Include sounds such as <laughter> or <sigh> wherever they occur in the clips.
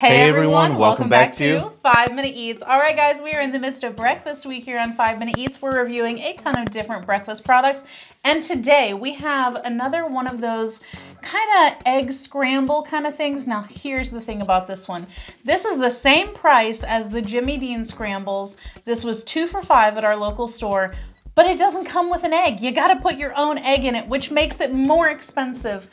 Hey, hey everyone, welcome, welcome back, back, to 5 Minute Eats. All right, guys, we are in the midst of breakfast week here on 5 Minute Eats. We're reviewing a ton of different breakfast products. And today we have another one of those kind of egg scramble kind of things. Now, here's the thing about this one. This is the same price as the Jimmy Dean scrambles. This was two for five at our local store, but it doesn't come with an egg. You got to put your own egg in it, which makes it more expensive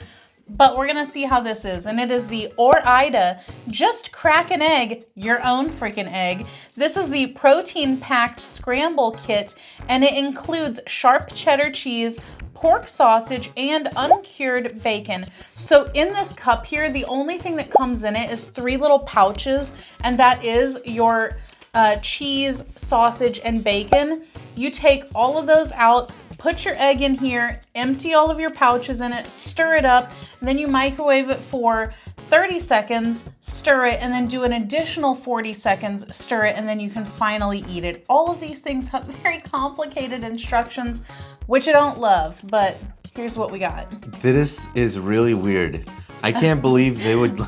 but we're gonna see how this is. And it is the Ore-Ida, just crack an egg, your own freaking egg. This is the protein packed scramble kit and it includes sharp cheddar cheese, pork sausage, and uncured bacon. So in this cup here, the only thing that comes in it is three little pouches and that is your uh, cheese, sausage, and bacon. You take all of those out, Put your egg in here, empty all of your pouches in it, stir it up, and then you microwave it for 30 seconds, stir it, and then do an additional 40 seconds, stir it, and then you can finally eat it. All of these things have <laughs> very complicated instructions, which I don't love, but here's what we got. This is really weird. I can't <laughs> believe they would,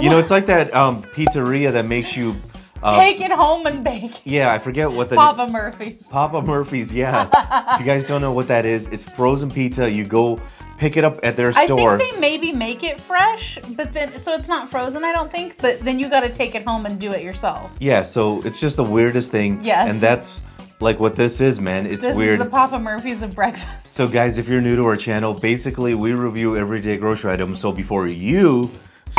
you know, it's like that um, pizzeria that makes you uh, Take it home and bake it. Yeah, I forget what the Papa Murphy's. Papa Murphy's, yeah. <laughs> if you guys don't know what that is, it's frozen pizza. You go pick it up at their store. I think they maybe make it fresh, but then so it's not frozen, I don't think. But then you got to take it home and do it yourself. Yeah, so it's just the weirdest thing. Yes. And that's like what this is, man. It's this weird. This is the Papa Murphy's of breakfast. So guys, if you're new to our channel, basically we review everyday grocery items. So before you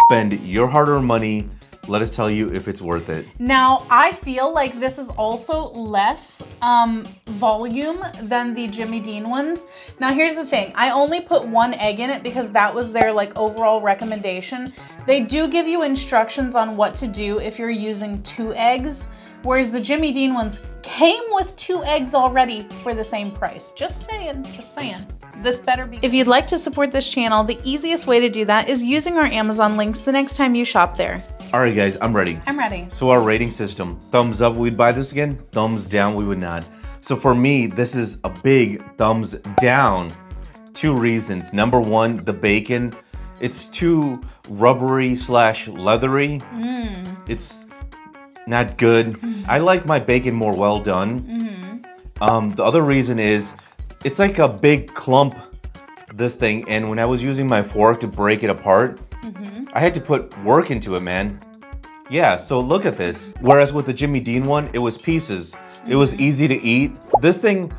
spend your hard-earned money let us tell you if it's worth it. Now, I feel like this is also less um, volume than the Jimmy Dean ones. Now, here's the thing. I only put one egg in it because that was their like overall recommendation. They do give you instructions on what to do if you're using two eggs, whereas the Jimmy Dean ones came with two eggs already for the same price. Just saying, just saying. This better be. If you'd like to support this channel, the easiest way to do that is using our Amazon links the next time you shop there. All right, guys, I'm ready. I'm ready. So our rating system, thumbs up, we'd buy this again. Thumbs down, we would not. So for me, this is a big thumbs down. Two reasons. Number one, the bacon. It's too rubbery slash leathery. Mm. It's not good. Mm. I like my bacon more well done. Mm -hmm. um, the other reason is it's like a big clump, this thing. And when I was using my fork to break it apart, I had to put work into it, man. Yeah, so look at this. Whereas with the Jimmy Dean one, it was pieces. It was mm-hmm. easy to eat. This thing,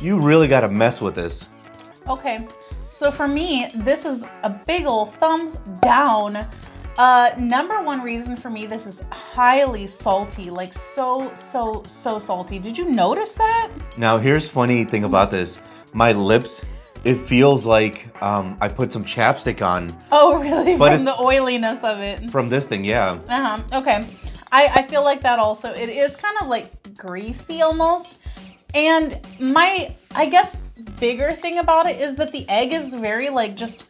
you really gotta mess with this. Okay, so for me, this is a big ol' thumbs down. Uh, number one reason for me, this is highly salty, like so, so, so salty. Did you notice that? Now here's funny thing about this. My lips it feels like um, I put some chapstick on. Oh, really? But from the oiliness of it. From this thing, yeah. Uh-huh. Okay. I, I feel like that also. It is kind of like greasy almost. And my, I guess, bigger thing about it is that the egg is very like just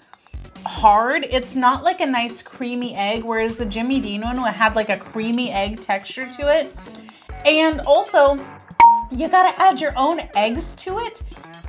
hard. It's not like a nice creamy egg, whereas the Jimmy Dean one had like a creamy egg texture to it. And also, you gotta add your own eggs to it.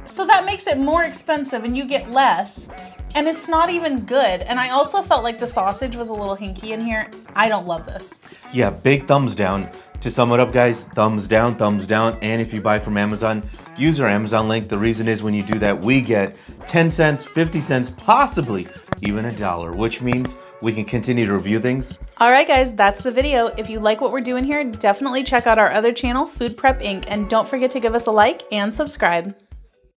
So that makes it more expensive and you get less. And it's not even good. And I also felt like the sausage was a little hinky in here. I don't love this. Yeah, big thumbs down. To sum it up, guys, thumbs down, thumbs down. And if you buy from Amazon, use our Amazon link. The reason is when you do that, we get 10 cents, 50 cents, possibly even a dollar, which means we can continue to review things. All right, guys, that's the video. If you like what we're doing here, definitely check out our other channel, Food Prep Inc. And don't forget to give us a like and subscribe.